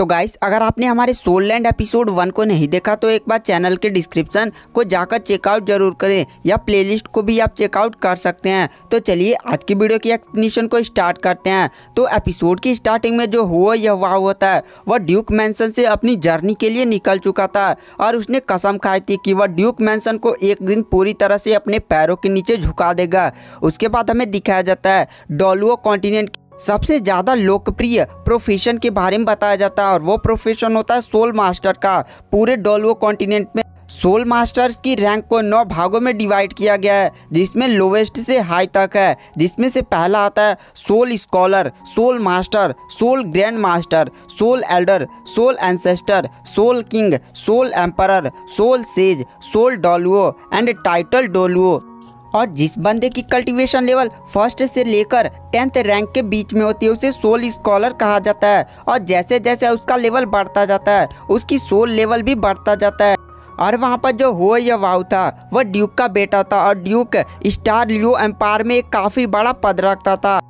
तो गाइस अगर आपने हमारे सोल लैंड एपिसोड वन को नहीं देखा तो एक बार चैनल के डिस्क्रिप्शन को जाकर चेकआउट ज़रूर करें, या प्लेलिस्ट को भी आप चेकआउट कर सकते हैं। तो चलिए, आज की वीडियो की एक्सप्लेनेशन को स्टार्ट करते हैं। तो एपिसोड की स्टार्टिंग में जो हुआ, यह वाह होता है, वह ड्यूक मैंसन से अपनी जर्नी के लिए निकल चुका था, और उसने कसम खाई थी कि वह ड्यूक मैंसन को एक दिन पूरी तरह से अपने पैरों के नीचे झुका देगा। उसके बाद हमें दिखाया जाता है डोलुओ कॉन्टिनेंट सबसे ज़्यादा लोकप्रिय प्रोफेशन के बारे में बताया जाता है और वो प्रोफेशन होता है सोल मास्टर का। पूरे डोलवो कॉन्टिनेंट में सोल मास्टर्स की रैंक को नौ भागों में डिवाइड किया गया है, जिसमें लोवेस्ट से हाई तक है, जिसमें से पहला आता है soul scholar soul master soul grand master soul elder soul ancestor soul king soul emperor soul sage soul Douluo and title Douluo और जिस बंदे की कल्टीवेशन लेवल फ़र्स्ट से लेकर टेंथ रैंक के बीच में होती है, उसे सोल स्कॉलर कहा जाता है। और जैसे जैसे उसका लेवल बढ़ता जाता है, उसकी सोल लेवल भी बढ़ता जाता है। और वहाँ पर जो हो या वाव था, वह ड्यूक का बेटा था और ड्यूक स्टार लियो एम्पायर में एक काफ़ी बड़ा पद रखता था।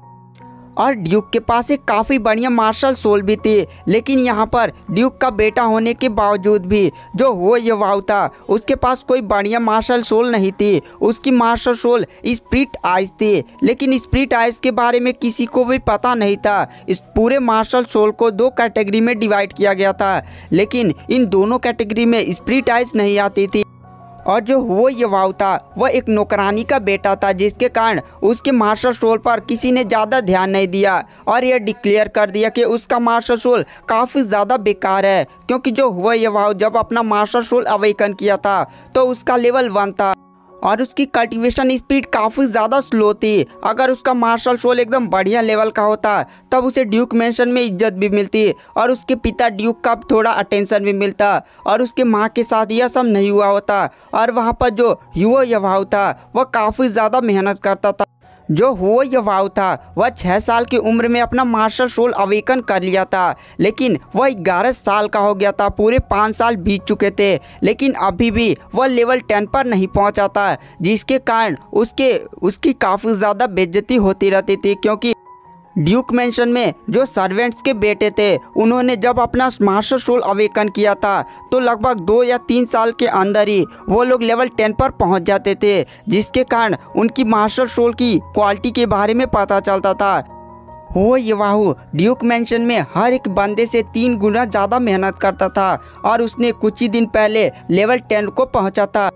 और ड्यूक के पास एक काफ़ी बढ़िया मार्शल सोल भी थी, लेकिन यहाँ पर ड्यूक का बेटा होने के बावजूद भी जो हो ये था, उसके पास कोई बढ़िया मार्शल सोल नहीं थी। उसकी मार्शल सोल स्प्रिट आइस थी, लेकिन स्प्रिट आइस के बारे में किसी को भी पता नहीं था। इस पूरे मार्शल सोल को दो कैटेगरी में डिवाइड किया गया था, लेकिन इन दोनों कैटेगरी में स्प्रिट आइस नहीं आती थी। और जो वो युवाओं था, वह एक नौकरानी का बेटा था, जिसके कारण उसके मार्शल रोल पर किसी ने ज़्यादा ध्यान नहीं दिया और यह डिक्लेयर कर दिया कि उसका मार्शल रोल काफ़ी ज़्यादा बेकार है, क्योंकि जो हुआ युवाओं, जब अपना मार्शल रोल अवेकन किया था तो उसका लेवल वन था। और उसकी कल्टीवेशन स्पीड काफ़ी ज़्यादा स्लो थी। अगर उसका मार्शल शोल एकदम बढ़िया लेवल का होता, तब उसे ड्यूक मेंशन में इज़्ज़त भी मिलती और उसके पिता ड्यूक का थोड़ा अटेंशन भी मिलता और उसके माँ के साथ यह सब नहीं हुआ होता। और वहाँ पर जो युवा यभाव था, वह काफ़ी ज़्यादा मेहनत करता था। जो हुआ यवाव था। वह छः साल की उम्र में अपना मार्शल सोल अवेकन कर लिया था, लेकिन वह ग्यारह साल का हो गया था। पूरे पाँच साल बीत चुके थे, लेकिन अभी भी वह लेवल टेन पर नहीं पहुँचा था, जिसके कारण उसके, उसकी काफ़ी ज़्यादा बेज्जती होती रहती थी, क्योंकि ड्यूक मेंशन में जो सर्वेंट्स के बेटे थे, उन्होंने जब अपना मास्टर सोल अवेकन किया था तो लगभग दो या तीन साल के अंदर ही वो लोग लेवल टेन पर पहुँच जाते थे, जिसके कारण उनकी मास्टर सोल की क्वालिटी के बारे में पता चलता था। हो ये वाहू, ड्यूक मेंशन में हर एक बंदे से तीन गुना ज़्यादा मेहनत करता था, और उसने कुछ ही दिन पहले लेवल टेन को पहुँचा था।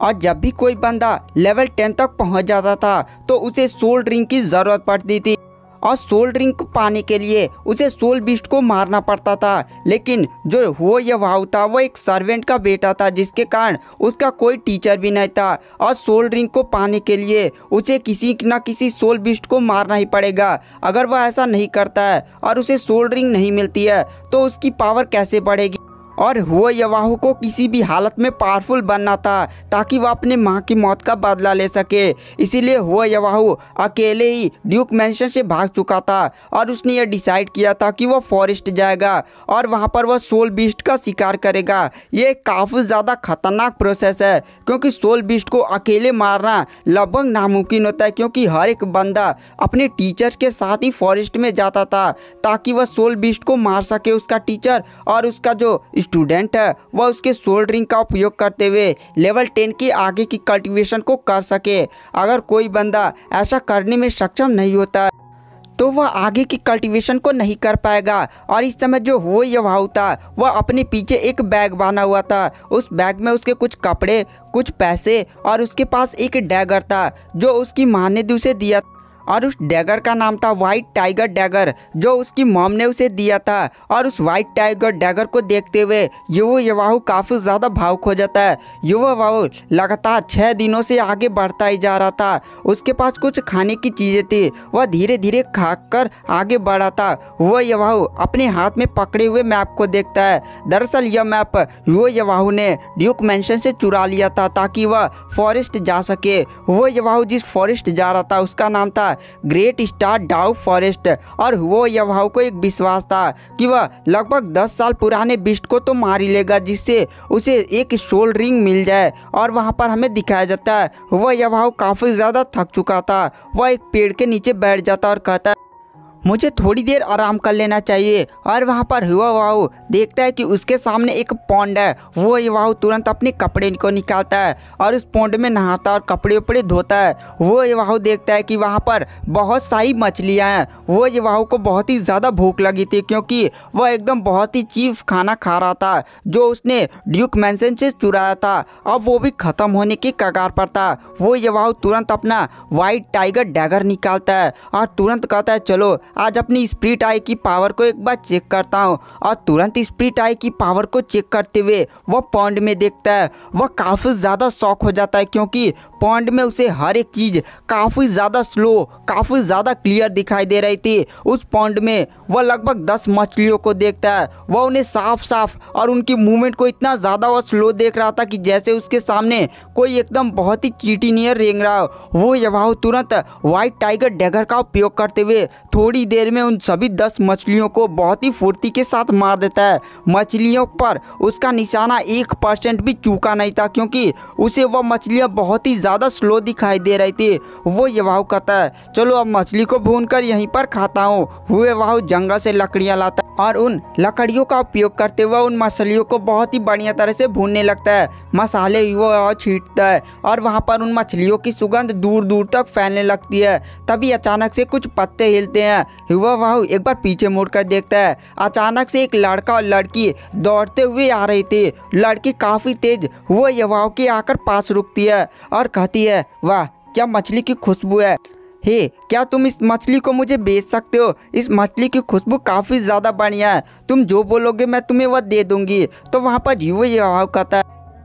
और जब भी कोई बंदा लेवल टेन तक पहुँच जाता था तो उसे सोल ड्रिंक की ज़रूरत पड़ती थी। और सोल ड्रिंक पाने के लिए उसे सोल बिस्ट को मारना पड़ता था। लेकिन जो हो या भाव था, वो एक सर्वेंट का बेटा था, जिसके कारण उसका कोई टीचर भी नहीं था। और सोल ड्रिंक को पाने के लिए उसे किसी न किसी सोल बिस्ट को मारना ही पड़ेगा। अगर वह ऐसा नहीं करता है और उसे सोल ड्रिंक नहीं मिलती है तो उसकी पावर कैसे बढ़ेगी? और हुआ यवाहू को किसी भी हालत में पावरफुल बनना था, ताकि वह अपने माँ की मौत का बदला ले सके। इसीलिए हुआ यवाहू अकेले ही ड्यूक मैंशन से भाग चुका था और उसने यह डिसाइड किया था कि वह फॉरेस्ट जाएगा और वहाँ पर वह सोल बीस्ट का शिकार करेगा। ये काफ़ी ज़्यादा खतरनाक प्रोसेस है, क्योंकि सोल बीस्ट को अकेले मारना लगभग नामुमकिन होता है, क्योंकि हर एक बंदा अपने टीचर्स के साथ ही फॉरेस्ट में जाता था, ताकि वह सोल बीस्ट को मार सके, उसका टीचर और उसका जो स्टूडेंट है, वह उसके सोल ड्रिंक का उपयोग करते हुए लेवल टेन के आगे की कल्टीवेशन को कर सके। अगर कोई बंदा ऐसा करने में सक्षम नहीं होता तो वह आगे की कल्टीवेशन को नहीं कर पाएगा। और इस समय जो हो यह था वह अपने पीछे एक बैग बना हुआ था। उस बैग में उसके कुछ कपड़े, कुछ पैसे और उसके पास एक डैगर था, जो उसकी माँ ने उसे दिया और उस डैगर का नाम था वाइट टाइगर डैगर, जो उसकी मॉम ने उसे दिया था। और उस वाइट टाइगर डैगर को देखते हुए युवा यवाहू काफ़ी ज़्यादा भावुक हो जाता है। युवा वाहू लगातार छः दिनों से आगे बढ़ता ही जा रहा था। उसके पास कुछ खाने की चीज़ें थी, वह धीरे धीरे खाकर आगे बढ़ा था। वह यवाहू अपने हाथ में पकड़े हुए मैप को देखता है। दरअसल यह मैप युवा यवाहू ने ड्यूक मैंशन से चुरा लिया था ताकि वह फॉरेस्ट जा सके। वह यवाहू जिस फॉरेस्ट जा रहा था, उसका नाम था ग्रेट स्टार डाउ फॉरेस्ट। और वो यभाव को एक विश्वास था कि वह लगभग दस साल पुराने बिस्ट को तो मार ही लेगा, जिससे उसे एक सोल रिंग मिल जाए और वहाँ पर हमें दिखाया जाता। है वह यवाओ काफ़ी ज़्यादा थक चुका था। वह एक पेड़ के नीचे बैठ जाता और कहता मुझे थोड़ी देर आराम कर लेना चाहिए। और वहाँ पर हुआ वाहू देखता है कि उसके सामने एक पौंड है। वो वाहू तुरंत अपने कपड़े को निकालता है और उस पौंड में नहाता और कपड़े उपड़े धोता है। वो वाहू देखता है कि वहाँ पर बहुत सारी मछलियाँ हैं। वो वाहू को बहुत ही ज़्यादा भूख लगी थी क्योंकि वह एकदम बहुत ही चीफ खाना खा रहा था, जो उसने ड्यूक मैंसन से चुराया था। अब वो भी ख़त्म होने की कगार पर था। वो वाहू तुरंत अपना वाइट टाइगर डैगर निकालता है और तुरंत कहता है, चलो आज अपनी स्प्रिट आई की पावर को एक बार चेक करता हूँ और तुरंत स्प्रिट आई की पावर को चेक करते हुए वह पॉन्ड में देखता है। वह काफ़ी ज़्यादा शौक हो जाता है क्योंकि पॉन्ड में उसे हर एक चीज़ काफ़ी ज़्यादा स्लो, काफ़ी ज़्यादा क्लियर दिखाई दे रही थी। उस पॉन्ड में वह लगभग दस मछलियों को देखता है। वह उन्हें साफ़ साफ़ और उनकी मूवमेंट को इतना ज़्यादा वह स्लो देख रहा था कि जैसे उसके सामने कोई एकदम बहुत ही चीटी नियर रेंग रहा हो। वो यवाह तुरंत व्हाइट टाइगर डैगर का उपयोग करते हुए थोड़ी देर में उन सभी दस मछलियों को बहुत ही फुर्ती के साथ मार देता है। मछलियों पर उसका निशाना एक परसेंट भी चूका नहीं था क्योंकि उसे वह मछलियाँ बहुत ही ज़्यादा स्लो दिखाई दे रही थी। वो ये वाहू कहता है, चलो अब मछली को भून कर यहीं पर खाता हूँ। हुए वाहू जंगल से लकड़ियाँ लाता है और उन लकड़ियों का उपयोग करते हुए उन मछलियों को बहुत ही बढ़िया तरह से भूनने लगता है। मसाले वो छीटता है और वहाँ पर उन मछलियों की सुगंध दूर दूर तक फैलने लगती है। तभी अचानक से कुछ पत्ते हिलते हैं। हुआ वाहू एक बार पीछे मुड़कर देखता है। अचानक से एक लड़का और लड़की दौड़ते हुए आ रही थी। लड़की काफ़ी तेज हुआ युवाओं के आकर पास रुकती है और कहती है, वाह, क्या मछली की खुशबू है? हे, क्या तुम इस मछली को मुझे बेच सकते हो? इस मछली की खुशबू काफ़ी ज़्यादा बढ़िया है। तुम जो बोलोगे मैं तुम्हें वह दे दूँगी। तो वहाँ पर युवा युवाओं कहता है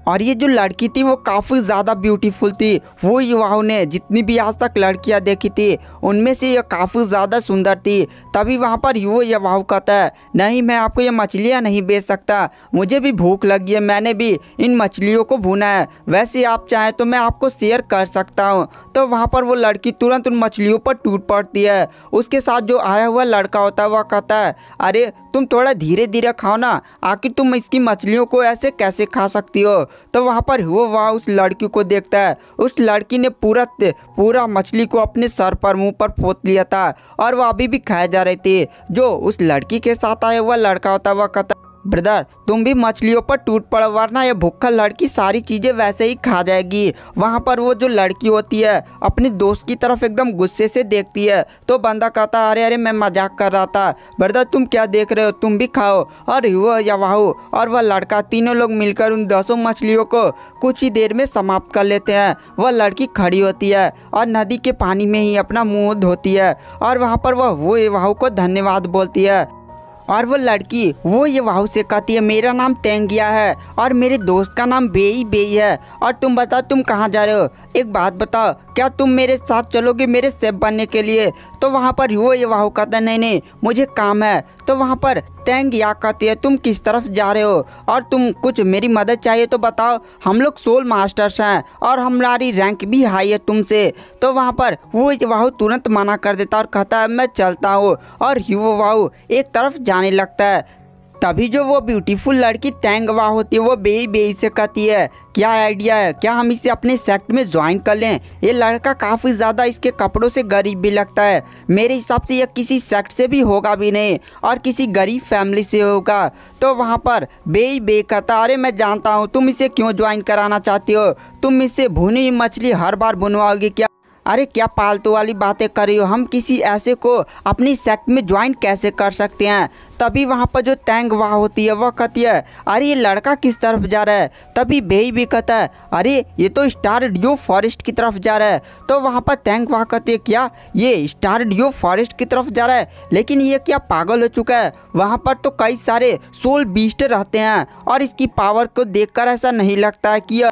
और ये जो लड़की थी वो काफ़ी ज़्यादा ब्यूटीफुल थी। वो युवाओं ने जितनी भी आज तक लड़कियाँ देखी थी, उनमें से ये काफ़ी ज़्यादा सुंदर थी। तभी वहाँ पर युवा युवाओं कहता है नहीं, मैं आपको ये मछलियाँ नहीं बेच सकता। मुझे भी भूख लगी है, मैंने भी इन मछलियों को भुना है। वैसे आप चाहें तो मैं आपको शेयर कर सकता हूँ। तो वहाँ पर वो लड़की तुरंत उन मछलियों पर टूट पड़ती है। उसके साथ जो आया हुआ लड़का होता है, वह कहता है, अरे, तुम थोड़ा धीरे धीरे खाओ ना। आखिर तुम इसकी मछलियों को ऐसे कैसे खा सकती हो? तो वहाँ पर वो वह उस लड़की को देखता है। उस लड़की ने पूरा पूरा मछली को अपने सर पर, मुँह पर फोत लिया था और वह अभी भी खाए जा रही थी। जो उस लड़की के साथ आया हुआ लड़का होता, वह कहता ब्रदर, तुम भी मछलियों पर टूट पड़ो, वरना ये भूखा लड़की सारी चीज़ें वैसे ही खा जाएगी। वहाँ पर वो जो लड़की होती है, अपने दोस्त की तरफ़ एकदम गुस्से से देखती है। तो बंदा कहता, अरे अरे, मैं मज़ाक कर रहा था। ब्रदर, तुम क्या देख रहे हो? तुम भी खाओ। और वो या वाहू और वह लड़का तीनों लोग मिलकर उन दसों मछलियों को कुछ ही देर में समाप्त कर लेते हैं। वह लड़की खड़ी होती है और नदी के पानी में ही अपना मुँह धोती है और वहाँ पर वह वो वाहू को धन्यवाद बोलती है। और वो लड़की, वो ये वाहू से कहती है, मेरा नाम तेंगिया है और मेरे दोस्त का नाम बेई बेई है। और तुम बताओ, तुम कहाँ जा रहे हो? एक बात बताओ, क्या तुम मेरे साथ चलोगे मेरे सेफ़ बनने के लिए? तो वहाँ पर वो ये वाहू कहता है, नहीं नहीं, मुझे काम है। तो वहाँ पर तेंग या कहती है, तुम किस तरफ़ जा रहे हो? और तुम कुछ मेरी मदद चाहिए तो बताओ। हम लोग सोल मास्टर्स हैं और हमारी रैंक भी हाई है तुमसे। तो वहाँ पर वो वाहू तुरंत मना कर देता और कहता है, मैं चलता हूँ और युवा एक तरफ़ जाने लगता है। तभी जो वो ब्यूटीफुल लड़की तैंगवा होती है, वो बेई बेई से कहती है, क्या आइडिया है? क्या हम इसे अपने सेक्ट में ज्वाइन कर लें? ये लड़का काफ़ी ज़्यादा इसके कपड़ों से गरीब भी लगता है। मेरे हिसाब से यह किसी सेक्ट से भी होगा भी नहीं, और किसी गरीब फैमिली से होगा। तो वहाँ पर बेई बे कहता, अरे मैं जानता हूँ, तुम इसे क्यों ज्वाइन कराना चाहती हो? तुम इसे भुनी मछली हर बार बुनवाओगी क्या? अरे क्या पालतू वाली बातें कर रही हो? हम किसी ऐसे को अपनी सेक्ट में ज्वाइन कैसे कर सकते हैं? तभी वहाँ पर जो तैंग वाह होती है, वह कहती है, अरे, ये लड़का किस तरफ़ जा रहा है? तभी बेई भी कहता है, अरे, ये तो स्टार डियो फॉरेस्ट की तरफ़ जा रहा है। तो वहाँ पर तैंग वाह कहती है, क्या ये स्टार डियो फॉरेस्ट की तरफ़ जा रहा है? लेकिन ये क्या पागल हो चुका है? वहाँ पर तो कई सारे सोल बीस्ट रहते हैं और इसकी पावर को देख ऐसा नहीं लगता है कि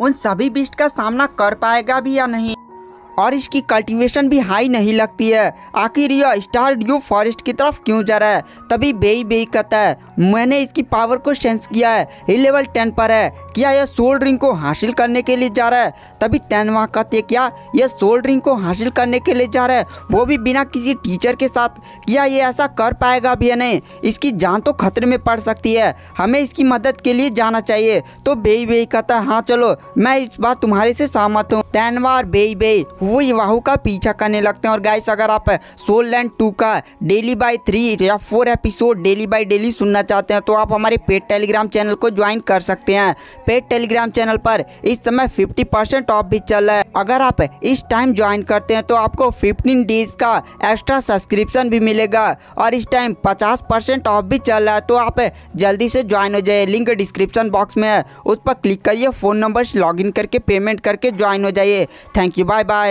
उन सभी बीस्ट का सामना कर पाएगा भी या नहीं। और इसकी कल्टीवेशन भी हाई नहीं लगती है। आखिर यह स्टार ड्यू फॉरेस्ट की तरफ़ क्यों जा रहा है? तभी बेई बेई कहता है, मैंने इसकी पावर को सेंस किया है। ये लेवल टेन पर है। क्या यह सोल ड्रिंक को हासिल करने के लिए जा रहा है? तभी टेन वहाँ कहते क्या यह सोल ड्रिंक को हासिल करने के लिए जा रहा है? वो भी बिना किसी टीचर के साथ। क्या ये ऐसा कर पाएगा भी या नहीं? इसकी जान तो खतरे में पड़ सकती है। हमें इसकी मदद के लिए जाना चाहिए। तो बेई बेई कहता है हाँ चलो, मैं इस बार तुम्हारे से सहमत हूँ। तैनवा और बेई बेई वो वाहू का पीछा करने लगते हैं। और गाइस अगर आप सोल लैंड टू का डेली बाय थ्री या four episode daily by daily सुनना चाहते हैं तो आप हमारे पेड टेलीग्राम चैनल को ज्वाइन कर सकते हैं। पेड टेलीग्राम चैनल पर इस समय 50 परसेंट ऑफ़ भी चल रहा है। अगर आप इस टाइम ज्वाइन करते हैं तो आपको 15 डेज़ का एक्स्ट्रा सब्सक्रिप्शन भी मिलेगा और इस टाइम 50 परसेंट ऑफ़ भी चल रहा है तो आप जल्दी से ज्वाइन हो जाइए। लिंक डिस्क्रिप्शन बॉक्स में है। उस पर क्लिक करिए फ़ोन नंबर से लॉगिन करके पेमेंट करके ज्वाइन हो जाइए। Thank you bye bye